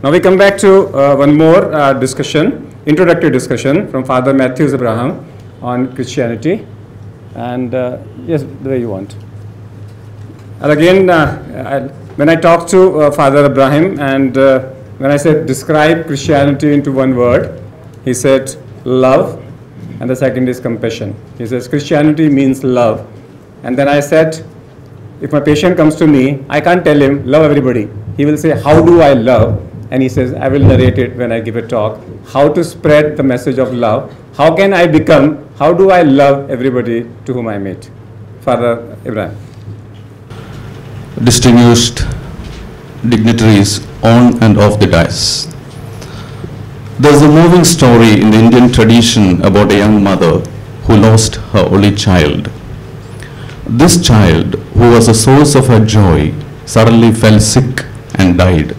Now we come back to uh, one more uh, discussion, introductory discussion from Father Matthews Abraham on Christianity. And uh, yes, the way you want. And again, uh, I, when I talked to uh, Father Abraham and uh, when I said describe Christianity into one word, he said love, and the second is compassion. He says Christianity means love. And then I said, if my patient comes to me, I can't tell him, love everybody. He will say, How do I love? And he says, I will narrate it when I give a talk. How to spread the message of love. How can I become, how do I love everybody to whom I meet? Father Ibrahim. distinguished dignitaries on and off the dais. There's a moving story in the Indian tradition about a young mother who lost her only child. This child, who was a source of her joy, suddenly fell sick and died.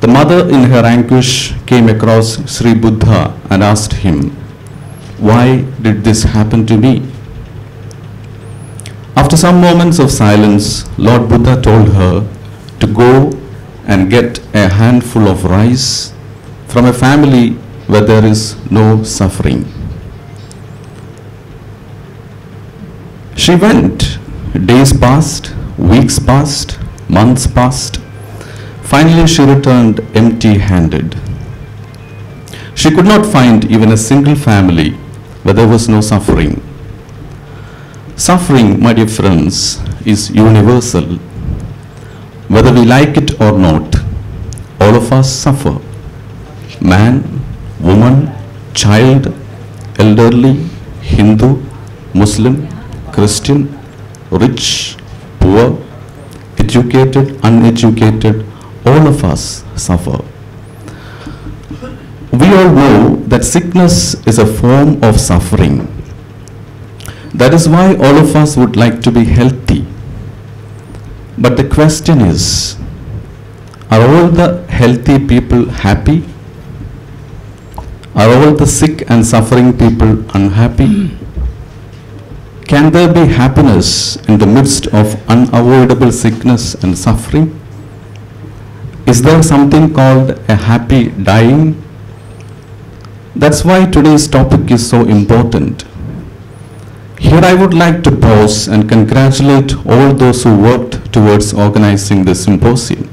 The mother, in her anguish, came across Sri Buddha and asked him, Why did this happen to me? After some moments of silence, Lord Buddha told her to go and get a handful of rice from a family where there is no suffering. She went. Days passed, weeks passed, months passed. Finally, she returned empty handed. She could not find even a single family where there was no suffering. Suffering, my dear friends, is universal. Whether we like it or not, all of us suffer. Man, woman, child, elderly, Hindu, Muslim, Christian, rich, poor, educated, uneducated, all of us suffer. We all know that sickness is a form of suffering. That is why all of us would like to be healthy. But the question is, are all the healthy people happy? Are all the sick and suffering people unhappy? Can there be happiness in the midst of unavoidable sickness and suffering? Is there something called a happy dying? That's why today's topic is so important. Here I would like to pause and congratulate all those who worked towards organizing this symposium.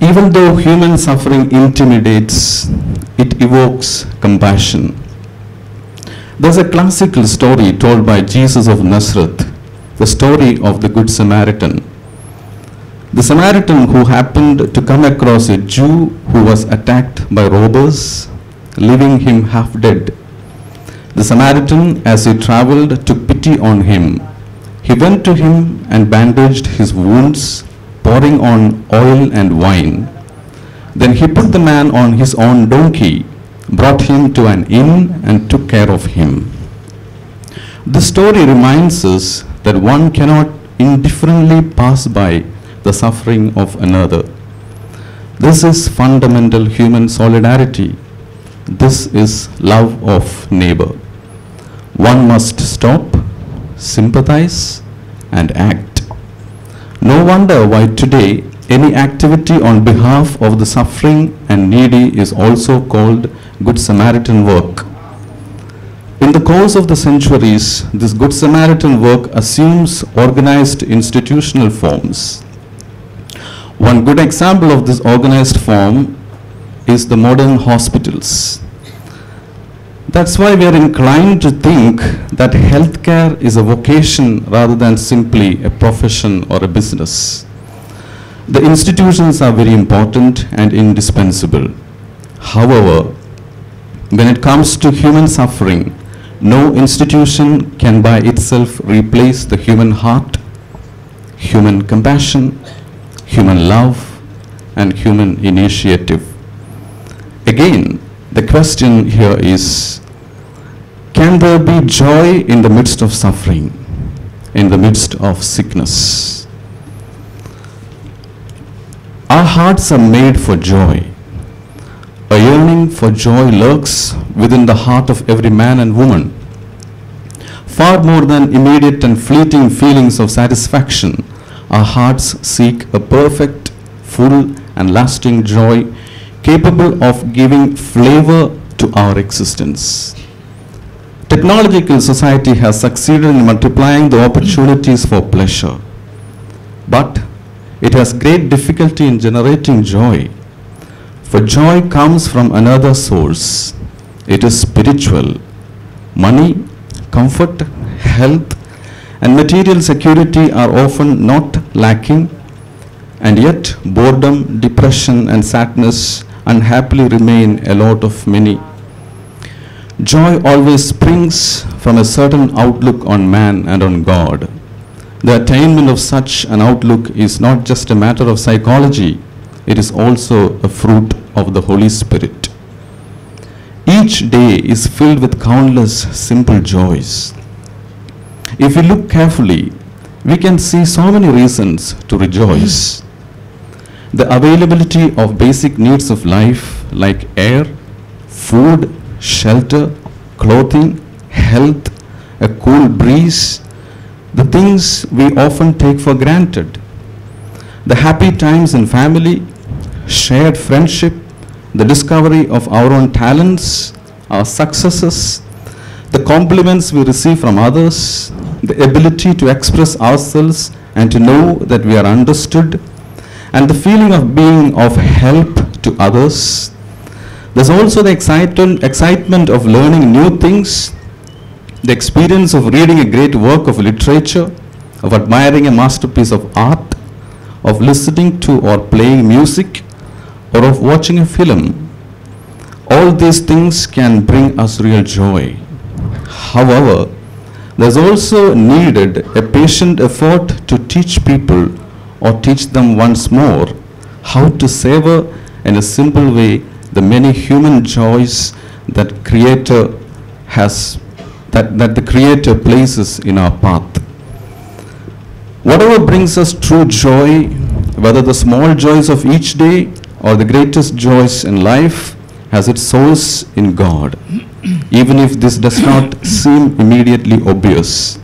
Even though human suffering intimidates, it evokes compassion. There's a classical story told by Jesus of Nazareth, the story of the Good Samaritan. The Samaritan who happened to come across a Jew who was attacked by robbers, leaving him half dead. The Samaritan, as he traveled, took pity on him. He went to him and bandaged his wounds, pouring on oil and wine. Then he put the man on his own donkey, brought him to an inn, and took care of him. This story reminds us that one cannot indifferently pass by the suffering of another. This is fundamental human solidarity. This is love of neighbor. One must stop, sympathize, and act. No wonder why today any activity on behalf of the suffering and needy is also called Good Samaritan work. In the course of the centuries, this Good Samaritan work assumes organized institutional forms. One good example of this organized form is the modern hospitals. That's why we are inclined to think that healthcare is a vocation rather than simply a profession or a business. The institutions are very important and indispensable. However, when it comes to human suffering, no institution can by itself replace the human heart, human compassion, human love, and human initiative. Again, the question here is, can there be joy in the midst of suffering, in the midst of sickness? Our hearts are made for joy. A yearning for joy lurks within the heart of every man and woman. Far more than immediate and fleeting feelings of satisfaction, our hearts seek a perfect, full and lasting joy capable of giving flavor to our existence. Technological society has succeeded in multiplying the opportunities for pleasure, but it has great difficulty in generating joy. For joy comes from another source. It is spiritual. Money, comfort, health, and material security are often not lacking, and yet boredom, depression, and sadness unhappily remain a lot of many. Joy always springs from a certain outlook on man and on God. The attainment of such an outlook is not just a matter of psychology, it is also a fruit of the Holy Spirit. Each day is filled with countless simple joys. If we look carefully, we can see so many reasons to rejoice. The availability of basic needs of life like air, food, shelter, clothing, health, a cool breeze, the things we often take for granted. The happy times in family, shared friendship, the discovery of our own talents, our successes, the compliments we receive from others, the ability to express ourselves and to know that we are understood, and the feeling of being of help to others. There's also the excitement, excitement of learning new things, the experience of reading a great work of literature, of admiring a masterpiece of art, of listening to or playing music, or of watching a film. All these things can bring us real joy. However, there's also needed a patient effort to teach people or teach them once more how to savor in a simple way the many human joys that creator has that, that the creator places in our path. Whatever brings us true joy whether the small joys of each day or the greatest joys in life has its source in god even if this does not seem immediately obvious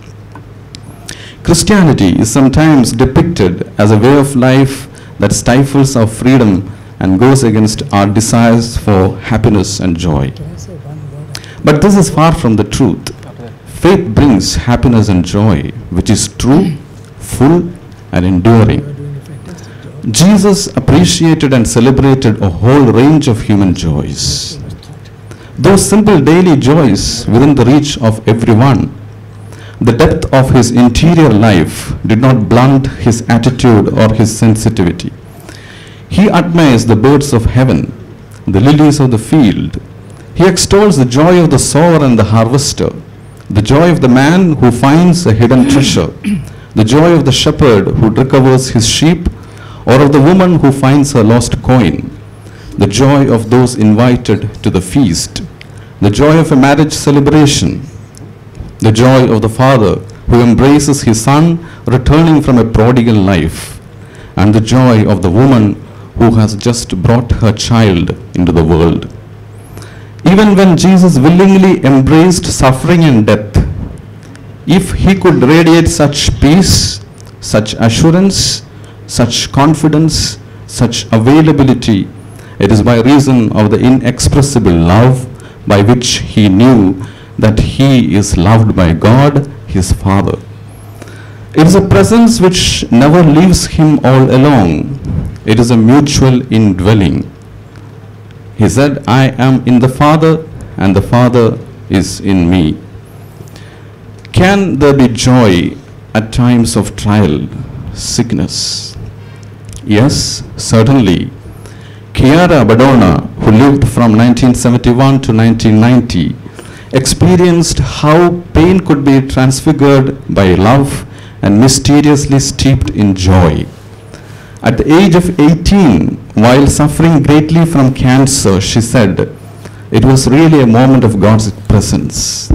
Christianity is sometimes depicted as a way of life that stifles our freedom and goes against our desires for happiness and joy. But this is far from the truth. Faith brings happiness and joy, which is true, full, and enduring. Jesus appreciated and celebrated a whole range of human joys. Those simple daily joys within the reach of everyone the depth of his interior life did not blunt his attitude or his sensitivity. He admires the birds of heaven, the lilies of the field. He extols the joy of the sower and the harvester, the joy of the man who finds a hidden treasure, the joy of the shepherd who recovers his sheep, or of the woman who finds her lost coin, the joy of those invited to the feast, the joy of a marriage celebration, the joy of the father who embraces his son returning from a prodigal life, and the joy of the woman who has just brought her child into the world. Even when Jesus willingly embraced suffering and death, if he could radiate such peace, such assurance, such confidence, such availability, it is by reason of the inexpressible love by which he knew that he is loved by God, his Father. It is a presence which never leaves him all alone. It is a mutual indwelling. He said, I am in the Father, and the Father is in me. Can there be joy at times of trial, sickness? Yes, certainly. Chiara Badano, who lived from 1971 to 1990, experienced how pain could be transfigured by love and mysteriously steeped in joy. At the age of 18, while suffering greatly from cancer, she said, It was really a moment of God's presence.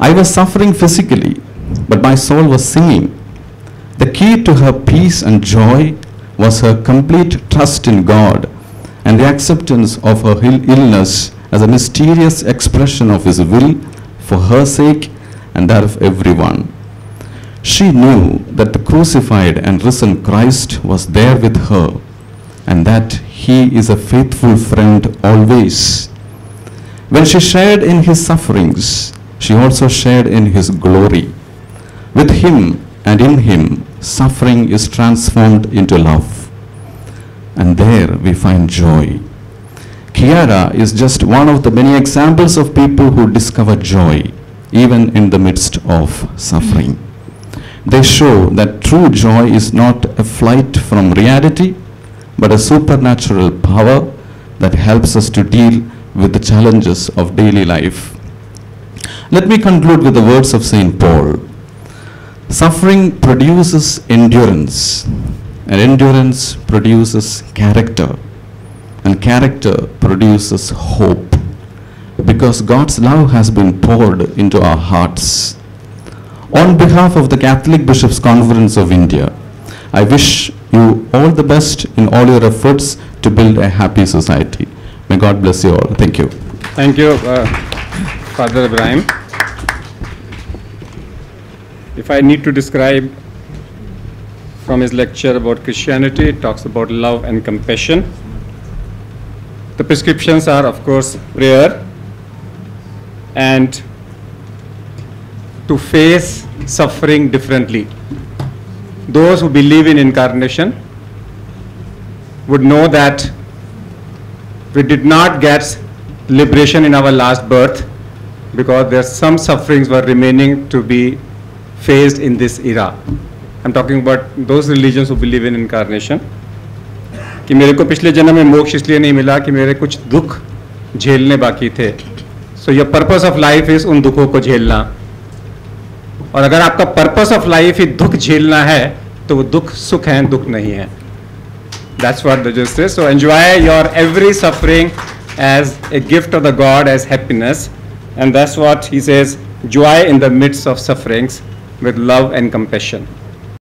I was suffering physically, but my soul was singing. The key to her peace and joy was her complete trust in God and the acceptance of her illness as a mysterious expression of His will for her sake and that of everyone. She knew that the crucified and risen Christ was there with her, and that He is a faithful friend always. When she shared in His sufferings, she also shared in His glory. With Him and in Him, suffering is transformed into love. And there we find joy. Chiara is just one of the many examples of people who discover joy even in the midst of suffering. They show that true joy is not a flight from reality, but a supernatural power that helps us to deal with the challenges of daily life. Let me conclude with the words of St. Paul. Suffering produces endurance, and endurance produces character, and character produces hope, because God's love has been poured into our hearts. On behalf of the Catholic Bishops' Conference of India, I wish you all the best in all your efforts to build a happy society. May God bless you all. Thank you. Thank you, uh, Father Ibrahim. If I need to describe from his lecture about Christianity, it talks about love and compassion. The prescriptions are, of course, prayer and to face suffering differently. Those who believe in incarnation would know that we did not get liberation in our last birth because there are some sufferings were remaining to be faced in this era. I am talking about those religion who believe in incarnation कि मेरे को पिछले जन्म में मोक्ष इसलिए नहीं मिला कि मेरे कुछ दुख झेलने बाकी थे। So your purpose of life is उन दुखों को झेलना। और अगर आपका पर्पस ऑफ़ लाइफ ही दुख झेलना है तो वो दुख सुख है, दुख नहीं है। That's what the just so enjoy your every suffering as a gift of the God as happiness and that's what he says joy in the midst of sufferings with love and compassion